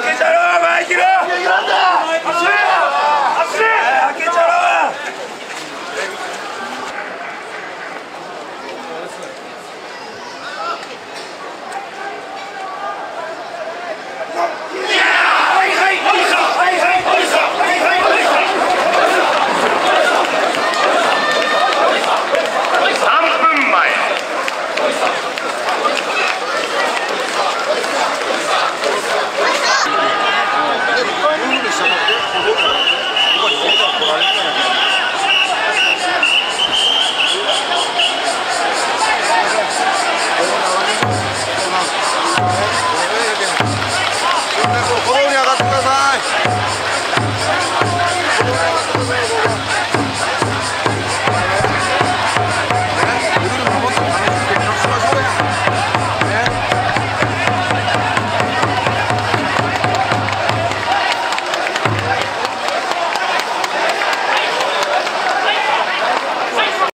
약해져요.